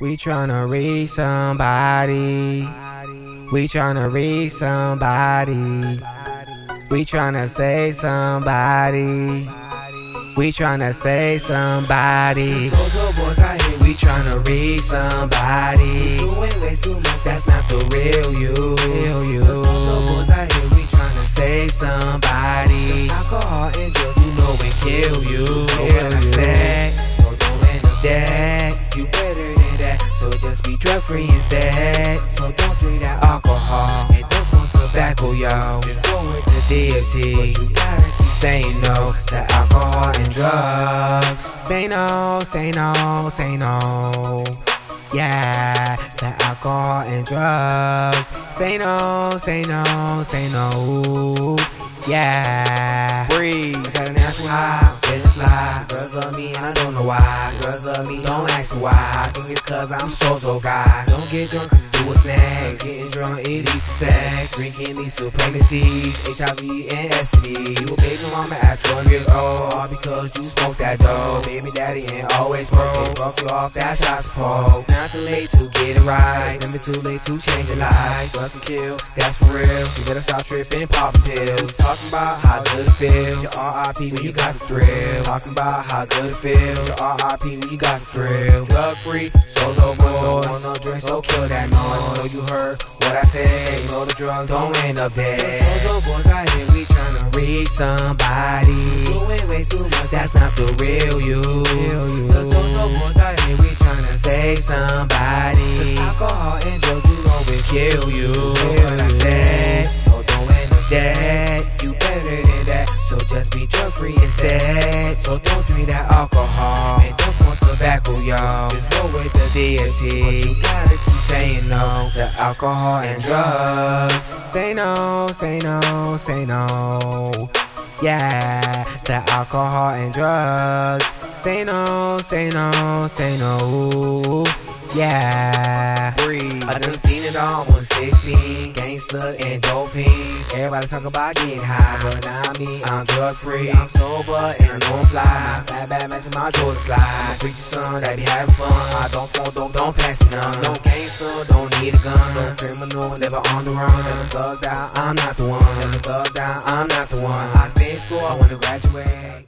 We tryna reach somebody. We tryna reach somebody. We tryna save somebody. We tryna save somebody. Social boys out here, We tryna reach somebody. doing way too much. That's not the real you. You. Social boys out here, we tryna Save somebody. alcohol and drugs. You know it kill you. You better than that, So just be drug free instead. so don't drink that Alcohol and don't smoke tobacco, y'all. Just go with the The DFT. you gotta keep Saying no to alcohol and drugs. Say no, say no, say no. Yeah, to alcohol and drugs. Say no, say no, say no. Yeah. breathe. A natural high, Feeling fly. Girls love me, and I don't know why. girls love me. Don't ask me why. I think it's cause I'm so so guy. Don't get drunk do what's next. Getting drunk, it leads to sex. Drinking leads to pregnancies, HIV and STD. You a baby mama at 12 years old. All because you smoke that dope. Baby daddy ain't always broke. Broke you off that shot support. Not too late to get it right. Never too late to change your life. Fuck and kill, that's for real. You better stop tripping, popping pills. Talking about how good it feels. Your RIP you got the thrill. Talking about how good it feels. Your RIP when you got the thrill. Drug free, solo. Don't want no drink, so kill that noise. I know you heard what I said. Ignore the drugs, don't end up dead. Social boys out here, we tryna Reach somebody. doing way too much. That's not the real you. The social boys out here, we tryna Save somebody. alcohol and drugs. You know it Kill you. Kill What I you. So don't drink that alcohol. And don't smoke tobacco, y'all. Just roll with the DFT. You gotta keep Saying no to alcohol and drugs. Say no, say no, say no. Yeah, to alcohol and drugs. Say no, say no, say no. Yeah. breathe. I done seen it all, 116, gangsta and doping. Everybody talk about getting high, but not me. I'm drug free, I'm sober and I don't fly. My fat bad my Jordan slide. My preacher son, they be having fun. I don't smoke, don't, don't pass me none. No gangster, don't need a gun. No criminal, never on the run. Never thugged out, I'm not the one. Never thugged out, I'm not the one. I stay in school, I wanna graduate.